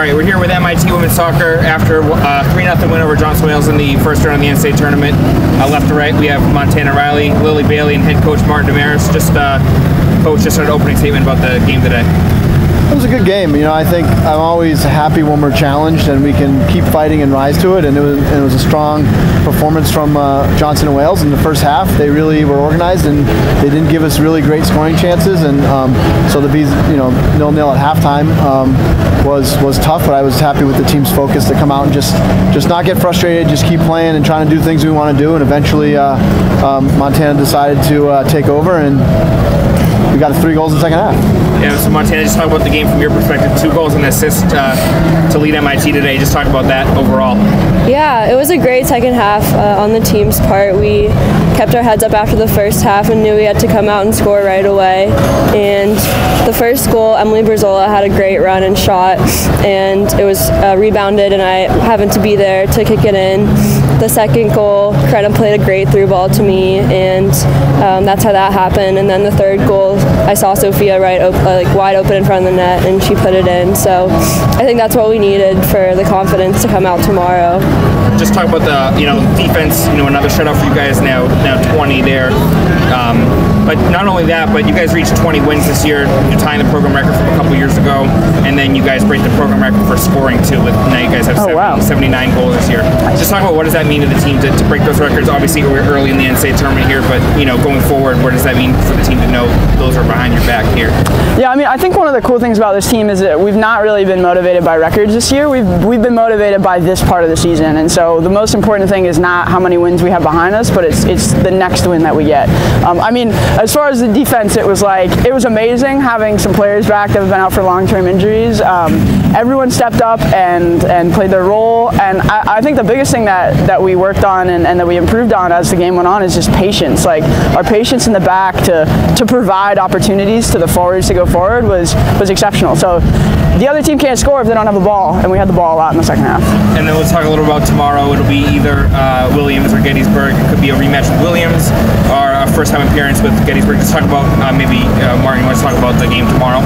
right, we're here with MIT Women's Soccer after uh, 3 0 win over Johnson Wales in the first round of the NCAA tournament. Uh, left to right, we have Montana Riley, Lily Bailey, and head coach Martin Desmarais. Just, uh, coach, just an opening statement about the game today. It was a good game. You know, I think I'm always happy when we're challenged and we can keep fighting and rise to it. And it was, and it was a strong performance from uh, Johnson and Wales in the first half. They really were organized and they didn't give us really great scoring chances. And um, so the be, you know, nil nil at halftime um, was was tough. But I was happy with the team's focus to come out and just just not get frustrated, just keep playing and trying to do things we want to do. And eventually, uh, um, Montana decided to uh, take over and we got three goals in the second half. Yeah, so Montana, just talk about the game from your perspective. Two goals and an assist uh, to lead MIT today. Just talk about that overall. Yeah, it was a great second half uh, on the team's part. We kept our heads up after the first half and knew we had to come out and score right away. And the first goal, Emily Brazola had a great run and shot, and it was uh, rebounded, and I happened to be there to kick it in. The second goal, Krenna played a great through ball to me, and um, that's how that happened. And then the third goal, I saw Sophia right op- uh, like wide open in front of the net, and she put it in. So I think that's what we needed for the confidence to come out tomorrow. Just talk about the you know defense. You know another shutout for you guys now now 20 there. Um, but not only that, but you guys reached 20 wins this year, you're tying the program record from a couple years ago, and then you guys break the program record for scoring too. With now you guys have Oh, 70, wow. 79 goals this year. Just talk about what does that mean to the team to, to break those records. Obviously, we're early in the NCAA tournament here, but you know going forward, what does that mean for the team to know are behind your back here? Yeah, I mean, I think one of the cool things about this team is that we've not really been motivated by records this year. We've we've been motivated by this part of the season, and so the most important thing is not how many wins we have behind us, but it's it's the next win that we get. Um, I mean, as far as the defense, it was like it was amazing having some players back that have been out for long-term injuries. Um, everyone stepped up and and played their role, and I, I think the biggest thing that that we worked on and, and that we improved on as the game went on is just patience. Like our patience in the back to to provide opportunities to the forwards to go forward was was exceptional. So the other team can't score if they don't have the ball, and we had the ball a lot in the second half. And then let's talk a little about tomorrow. It'll be either uh, Williams or Gettysburg. It could be a rematch with Williams or a first-time appearance with Gettysburg. Let's talk about uh, maybe uh, Martin. Let's talk about the game tomorrow.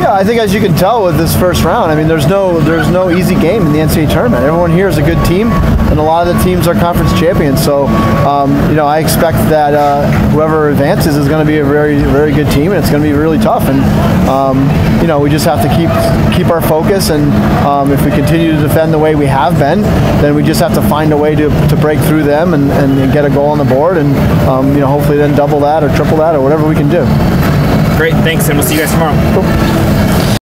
Yeah, I think as you can tell with this first round, I mean, there's no there's no easy game in the NCAA tournament. Everyone here is a good team, and a lot of the teams are conference champions. So, um, you know, I expect that uh, whoever advances is going to be a very very good team, and it's going to be really tough. And um, you know, we just have to keep keep our focus, and um, if we continue to defend the way we have been, then we just have to find a way to, to break through them and, and get a goal on the board, and um, you know, hopefully then double that or triple that or whatever we can do. Great, thanks, and we'll see you guys tomorrow. Cool.